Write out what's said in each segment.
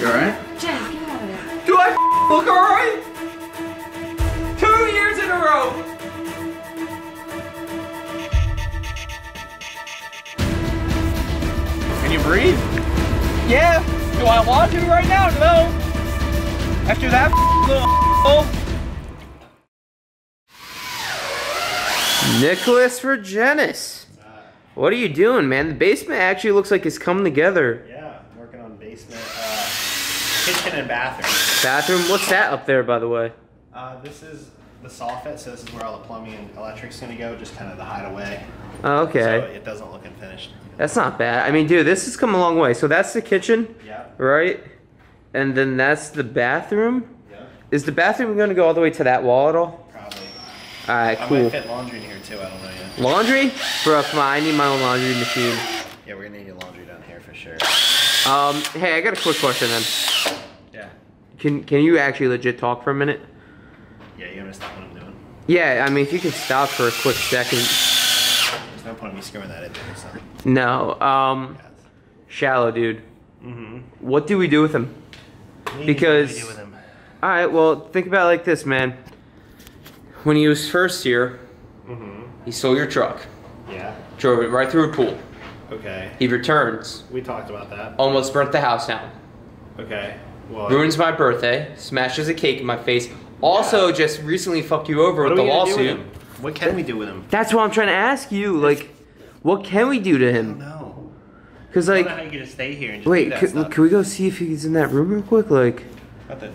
You alright? Jack, get out of there. Do I look alright? Two years in a row! Can you breathe? Yeah. Do I want to right now? No. After that little Nicholas Rugenus. What are you doing, man? The basement actually looks like it's coming together. Yeah, I'm working on basement, uh, kitchen and bathroom. Bathroom, what's that up there, by the way? Uh, this is the soffit, so this is where all the plumbing and electric's gonna go, just kind of the hideaway. Oh, So okay. it doesn't look unfinished. That's not bad. I mean, dude, this has come a long way. So that's the kitchen, Yeah. right? And then that's the bathroom. Is the bathroom going to go all the way to that wall at all? Probably. All right, cool. I might fit laundry in here too. I don't know yet. Laundry? Bro, come on. I need my own laundry machine. Yeah, we're gonna need your laundry down here for sure. Um, hey, I got a quick question then. Yeah. Can Can you actually legit talk for a minute? Yeah, you understand what I'm doing? Yeah, I mean, if you could stop for a quick second. There's no point in me screwing that in there. So. No. Um, shallow, dude. Mm-hmm. What do we do with him? Because- All right. Well, think about it like this, man. When he was first here, Mm-hmm. he stole your truck, Yeah. drove it right through a pool. Okay. He returns, We talked about that. almost burnt the house down. Okay. Well. ruins my birthday, smashes a cake in my face. Also, just recently fucked you over what with the we with lawsuit. What can we do with him? That's what I'm trying to ask you. Like, what can we do to I don't him? know. Cause I like, don't know how you gonna stay here and just do wait, can, can we go see if he's in that room real quick? Like, the-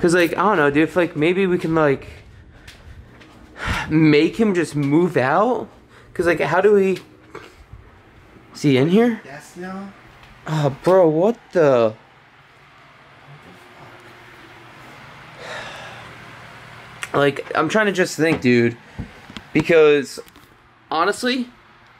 cause like I don't know, dude. If like maybe we can like make him just move out. Cause like, how do we? Is he in here? Yes. No. Oh, bro, what the? Like, I'm trying to just think, dude. Because, honestly,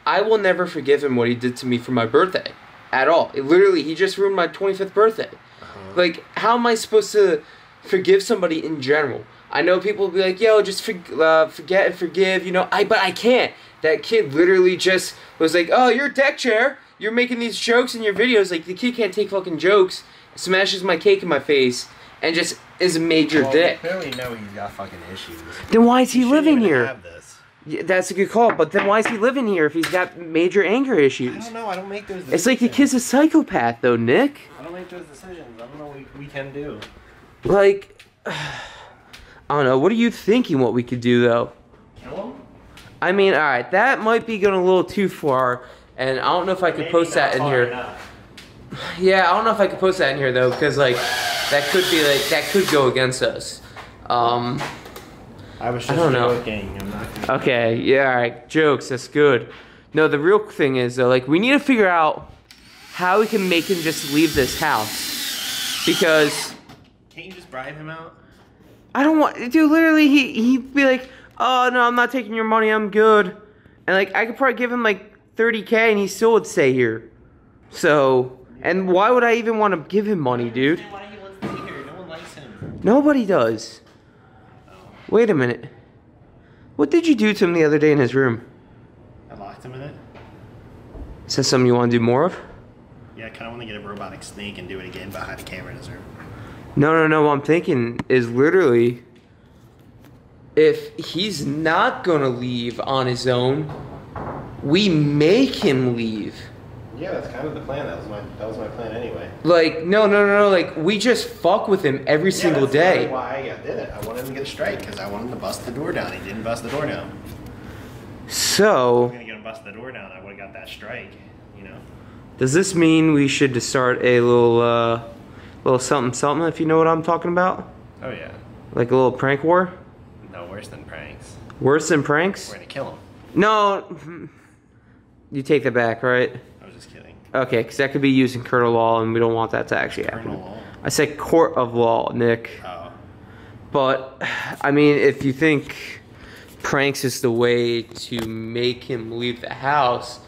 I will never forgive him what he did to me for my birthday. At all. It literally, he just ruined my 25th birthday. Uh-huh. Like, how am I supposed to forgive somebody in general? I know people will be like, yo, just for, uh, forget and forgive, you know. I But I can't. That kid literally just was like, oh, you're a deck chair. You're making these jokes in your videos. Like, the kid can't take fucking jokes. Smashes my cake in my face. And just is a major Well, dick. We clearly know he's got fucking issues. Then why is he shouldn't living even here? Have this. Yeah, that's a good call. But then why is he living here if he's got major anger issues? I don't know. I don't make those. Decisions. It's like the kid's a psychopath, though, Nick. I don't make those decisions. I don't know what we, we can do. Like, I don't know. What are you thinking? What we could do, though? Kill him? I mean, all right, that might be going a little too far, and I don't know if I could Maybe post that in here. enough. Yeah, I don't know if I could post that in here though, because like that could be like that could go against us. Um. I was I just don't know. joking. I'm not. Okay. Yeah. All right. Jokes. That's good. No, the real thing is though, like we need to figure out how we can make him just leave this house, because Can't you just bribe him out? I don't want, dude. Literally, he he'd be like, "Oh no, I'm not taking your money. I'm good," and like I could probably give him like 30k, and he still would stay here. So, and why would I even want to give him money, dude? Why he wants to be here? No one likes him. Nobody does. Oh. Wait a minute. What did you do to him the other day in his room? I locked him in it. Is that something you want to do more of? Yeah, I kind of want to get a robotic snake and do it again behind the camera in his room. No, no, no. What I'm thinking is literally if he's not going to leave on his own, we make him leave. Yeah, that's kind of the plan. That was my that was my plan anyway. Like, no, no, no, no. Like, we just fuck with him every single that's day. Why I did it? I wanted him to get a strike because I wanted him to bust the door down. He didn't bust the door down. So, I'm gonna get him bust the door down. I would have got that strike. You know. does this mean we should start a little, uh, little something, something? If you know what I'm talking about, Oh yeah. like a little prank war. No worse than pranks. Worse than pranks? We're gonna kill him. No, you take that back, right? I was just kidding. Okay, because that could be used in court of law, and we don't want that to actually happen. Law. I said court of law, Nick. Oh. But I mean, if you think pranks is the way to make him leave the house,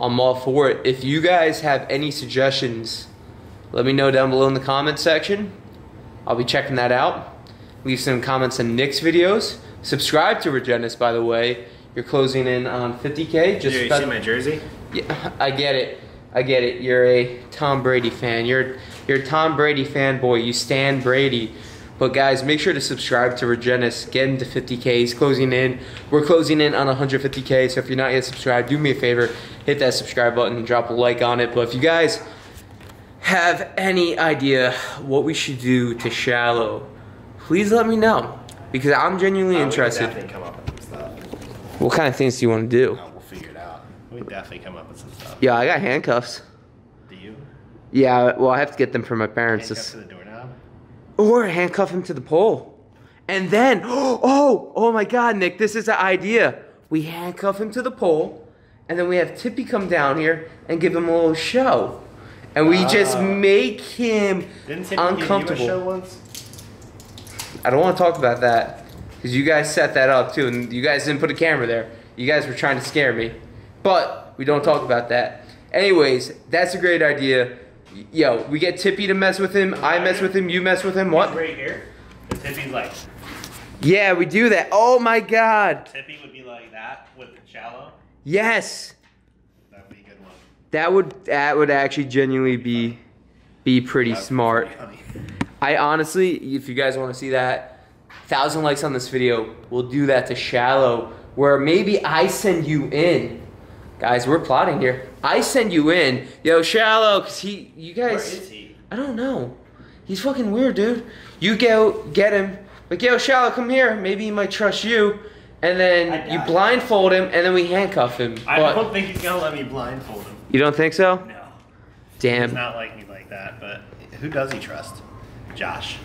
I'm all for it. If you guys have any suggestions, let me know down below in the comment section. I'll be checking that out. Leave some comments on Nick's videos. Subscribe to Rugenus, by the way. You're closing in on 50k. Just Dude, you see my jersey? yeah, I get it. I get it. You're a Tom Brady fan. You're you're a Tom Brady fanboy. You stand Brady. But guys, make sure to subscribe to Rugenus. Get him to 50k. He's closing in. We're closing in on 150k. So if you're not yet subscribed, do me a favor, hit that subscribe button and drop a like on it. But if you guys have any idea what we should do to Shallow, please let me know because I'm genuinely Uh, interested. come up with stuff. What kind of things do you want to do? Oh, we'll figure it out. We definitely come up with some stuff. Yeah, I got handcuffs. Do you? Yeah, well, I have to get them from my parents. Handcuffed to the doorknob? Or handcuff him to the pole. And then, oh, oh my God, Nick, this is an idea. We handcuff him to the pole, and then we have Tippy come down here and give him a little show. And we just Ah. make him Didn't uncomfortable. give you a show once? I don't want to talk about that because you guys set that up too, and you guys didn't put a camera there. You guys were trying to scare me, but we don't talk about that. Anyways, that's a great idea. Yo, we get Tippy to mess with him. I mess with him. You mess with him. What? Right here. The Tippy's like, Yeah, we do that. Oh my God. Tippy would be like that with the shallow. Yes, That would be a good one. That would that would actually genuinely be be pretty smart. I honestly, if you guys want to see that, thousand likes on this video, we'll do that to shallow, where maybe I send you in. Guys, we're plotting here. I send you in, yo, shallow, cause he, you guys, is he? I don't know. He's fucking weird, dude. You go get him, like, yo, shallow, come here. Maybe he might trust you, and then you blindfold him, and then we handcuff him. I But don't think he's gonna let me blindfold him. You don't think so? No. Damn. He's not like me like that, but who does he trust? Josh.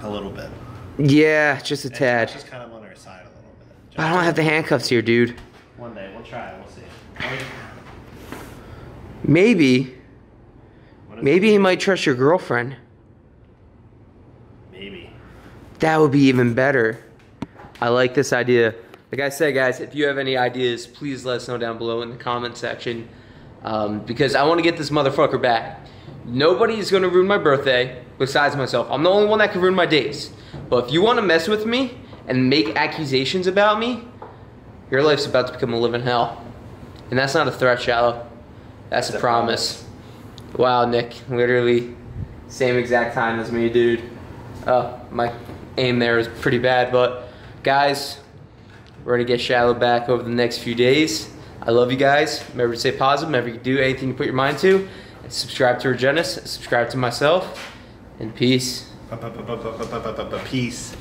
A little bit. Yeah, just a And tad. Josh is kind of on our side a little bit. I don't have the handcuffs here, dude. One day, we'll try, we'll see. Maybe, maybe he might trust your girlfriend. Maybe. That would be even better. I like this idea. Like I said, guys, if you have any ideas, please let us know down below in the comment section. Um, because I want to get this motherfucker back. Nobody is going to ruin my birthday besides myself. I'm the only one that can ruin my days. But if you want to mess with me and make accusations about me, your life's about to become a living hell. And that's not a threat, Shallow. That's a promise. Wow, Nick. Literally same exact time as me, dude. Oh, my aim there is pretty bad, but guys, we're gonna get Shallow back over the next few days. I love you guys. Remember to stay positive. Remember can do anything you put your mind to. And subscribe to Rugenus. Subscribe to myself. And peace. Peace.